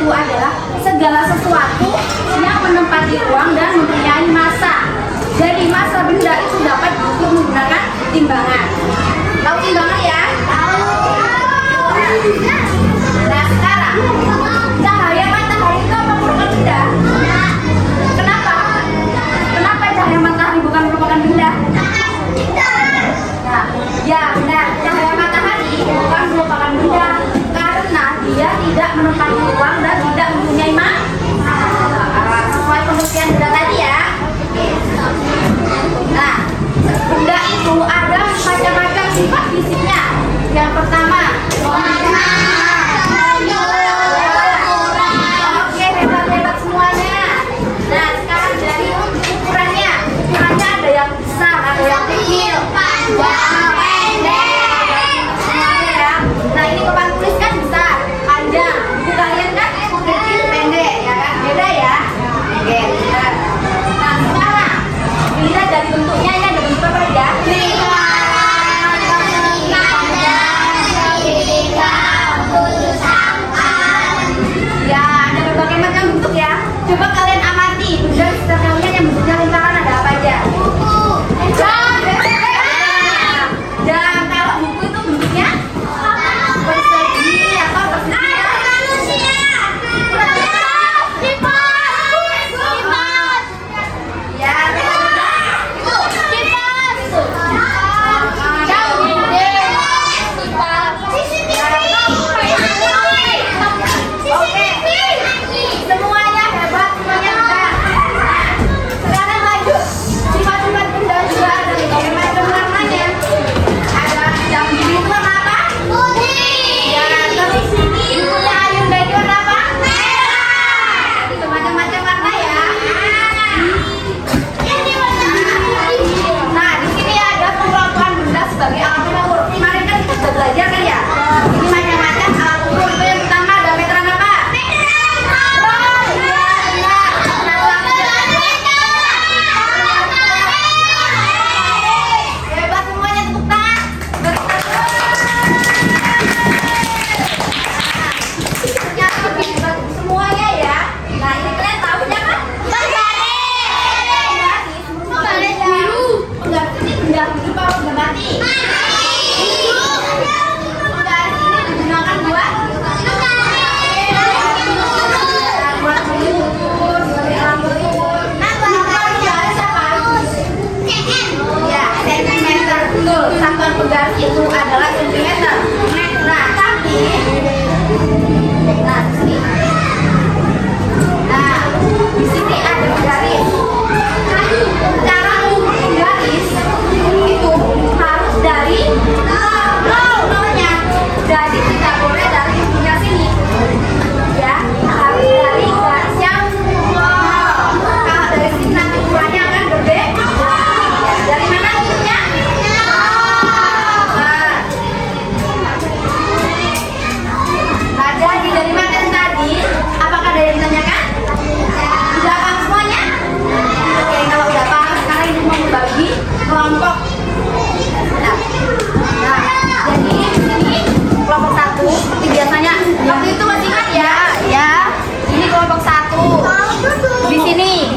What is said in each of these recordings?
itu adalah segala sesuatu yang menempati ruang dia tidak menempati uang dan tidak mempunyai mak. Sesuai pembuktian benda tadi ya. Nah, benda itu ada macam-macam sifat fisiknya. Yang pertama,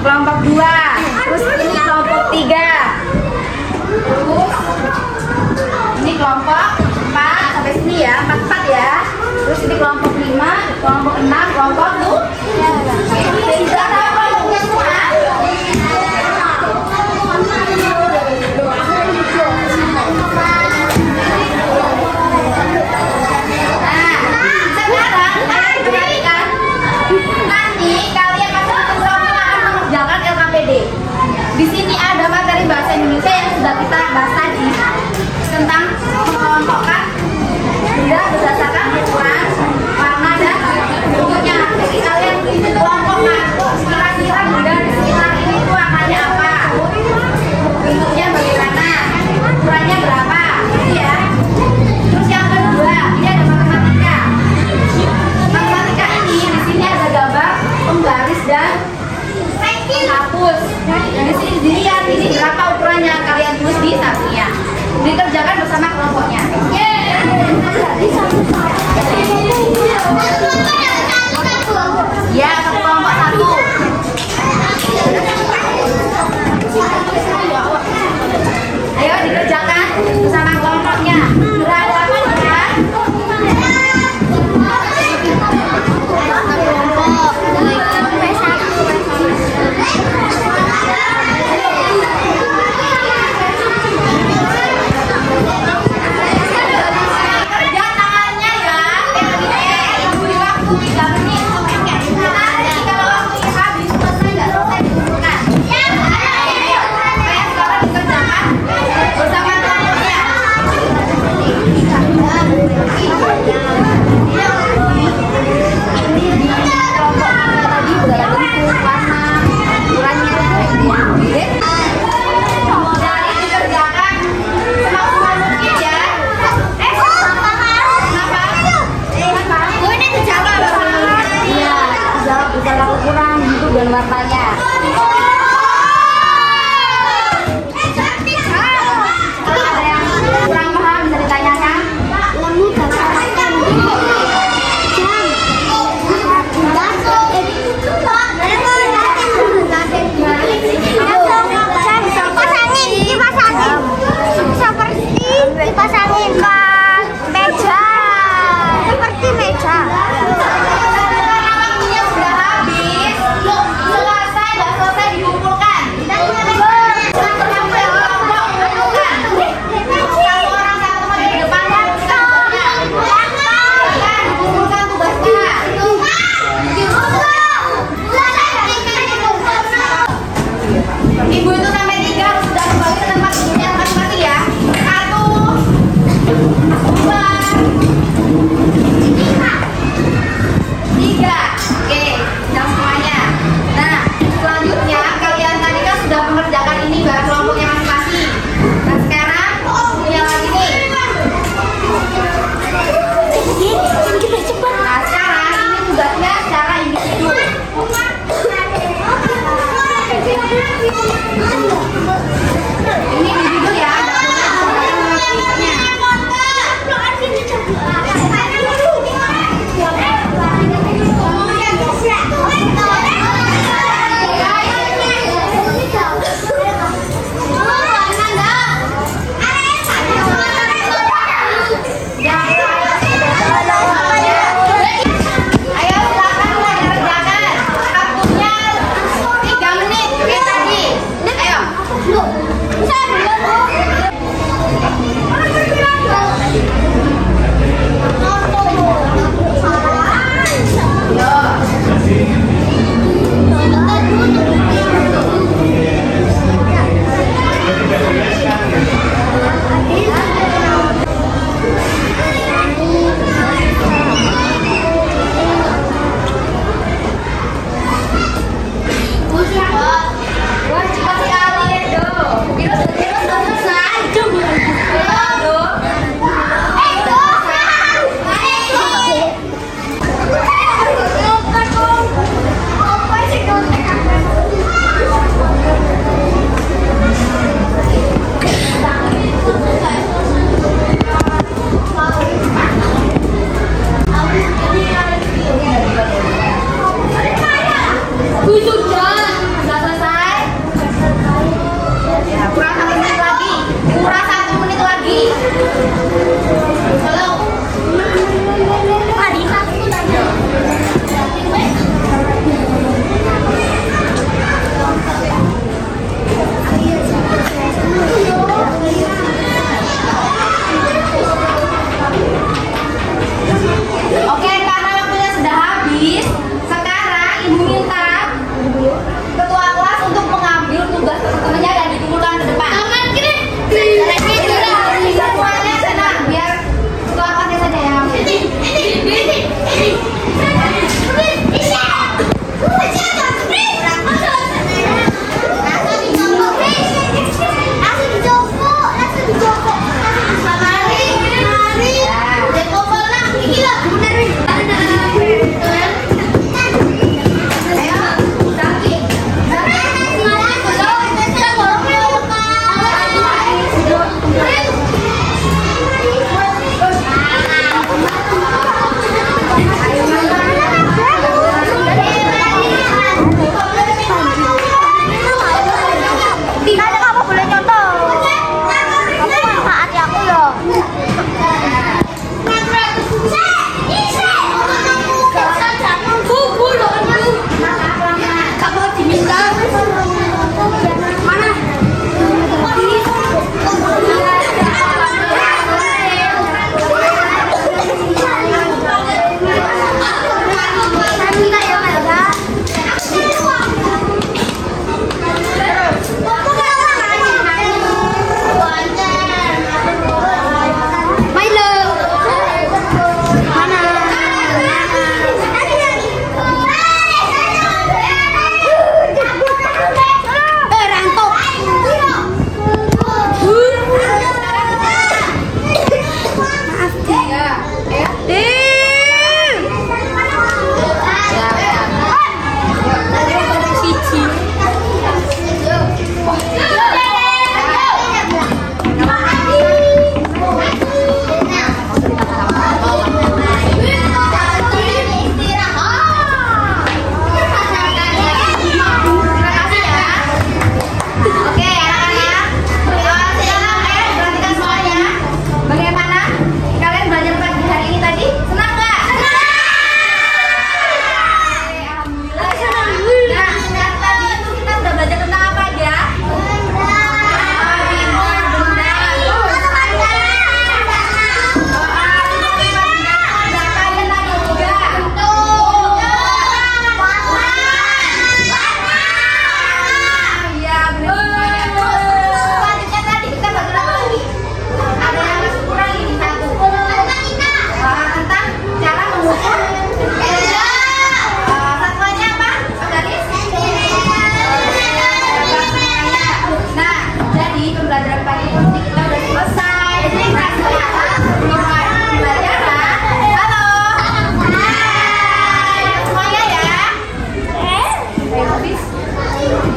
Gelombang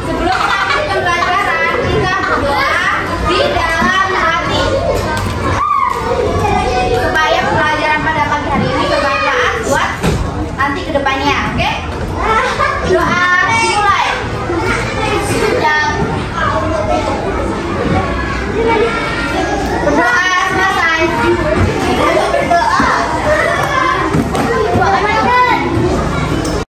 Sebelum kita pembelajaran, kita berdoa di dalam